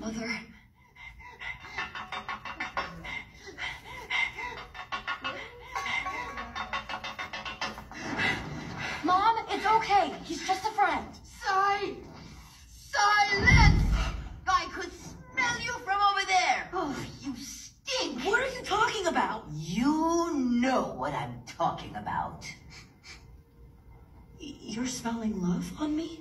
mother. Mom, it's okay. He's just a friend. Sigh. silence! I could smell you from over there. Oh, You stink. what are you talking about? You know what I'm talking about. You're smelling love on me?